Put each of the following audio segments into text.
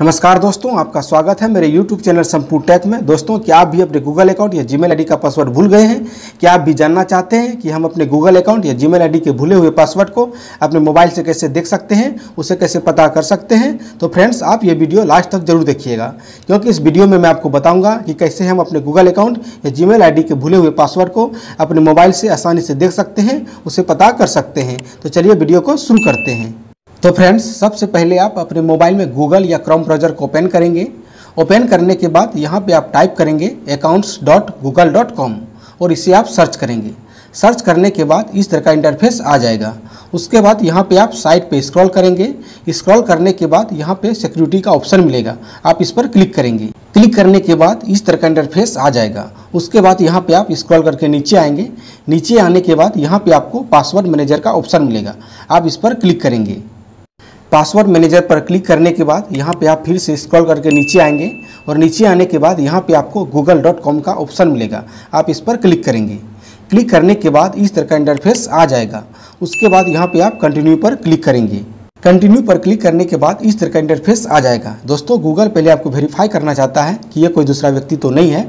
नमस्कार दोस्तों, आपका स्वागत है मेरे YouTube चैनल संपूर्ण टेक में। दोस्तों, क्या आप भी अपने गूगल अकाउंट या जीमेल आईडी का पासवर्ड भूल गए हैं? क्या आप भी जानना चाहते हैं कि हम अपने गूगल अकाउंट या जीमेल आईडी के भूले हुए पासवर्ड को अपने मोबाइल से कैसे देख सकते हैं, उसे कैसे पता कर सकते हैं? तो फ्रेंड्स आप ये वीडियो लास्ट तक ज़रूर देखिएगा, क्योंकि इस वीडियो में मैं आपको बताऊँगा कि कैसे हम अपने गूगल अकाउंट या जी मेल के भूले हुए पासवर्ड को अपने मोबाइल से आसानी से देख सकते हैं, उसे पता कर सकते हैं। तो चलिए वीडियो को शुरू करते हैं। तो फ्रेंड्स सबसे पहले आप अपने मोबाइल में गूगल या क्रोम ब्राउज़र को ओपन करेंगे। ओपन करने के बाद यहाँ पे आप टाइप करेंगे accounts dot Google dot com और इसे आप सर्च करेंगे। सर्च करने के बाद इस तरह का इंटरफेस आ जाएगा। उसके बाद यहाँ पे आप साइट पे स्क्रॉल करेंगे। स्क्रॉल करने के बाद यहाँ पे सिक्योरिटी का ऑप्शन मिलेगा। आप इस पर क्लिक करेंगे। क्लिक करने के बाद इस तरह का इंटरफेस आ जाएगा। उसके बाद यहाँ पे आप स्क्रॉल करके नीचे आएँगे। नीचे आने के बाद यहाँ पे आपको पासवर्ड मैनेजर का ऑप्शन मिलेगा। आप इस पर क्लिक करेंगे। पासवर्ड मैनेजर पर क्लिक करने के बाद यहाँ पे आप फिर से स्क्रॉल करके नीचे आएँगे और नीचे आने के बाद यहाँ पे आपको गूगल डॉट कॉम का ऑप्शन मिलेगा। आप इस पर क्लिक करेंगे। क्लिक करने के बाद इस तरह का इंटरफेस आ जाएगा। उसके बाद यहाँ पे आप कंटिन्यू पर क्लिक करेंगे। कंटिन्यू पर क्लिक करने के बाद इस तरह का इंटरफेस आ जाएगा। दोस्तों गूगल पहले आपको वेरीफाई करना चाहता है कि ये कोई दूसरा व्यक्ति तो नहीं है।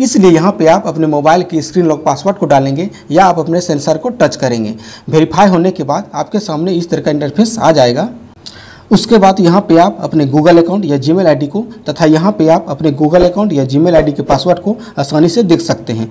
इसलिए यहाँ पे आप अपने मोबाइल की स्क्रीन लॉक पासवर्ड को डालेंगे या आप अपने सेंसर को टच करेंगे। वेरीफाई होने के बाद आपके सामने इस तरह का इंटरफेस आ जाएगा। उसके बाद यहाँ पे आप अपने गूगल अकाउंट या जीमेल आईडी को तथा यहाँ पे आप अपने गूगल अकाउंट या जीमेल आईडी के पासवर्ड को आसानी से देख सकते हैं।